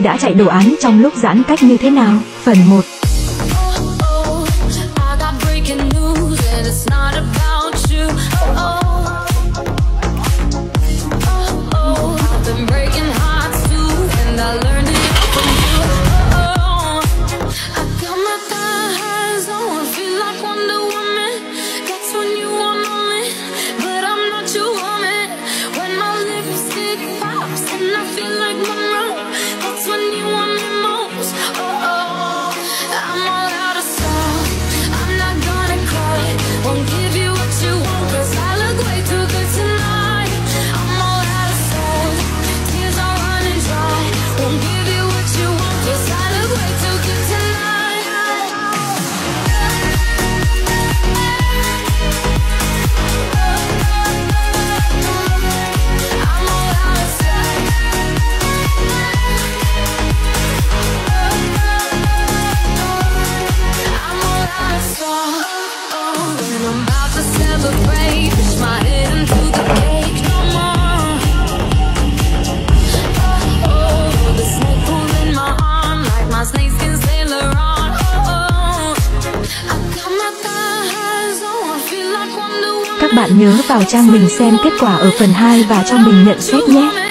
đã chạy đồ án trong lúc giãn cách như thế nào. Phần 1 Các bạn nhớ vào trang mình xem kết quả ở phần 2 và cho mình nhận xét nhé.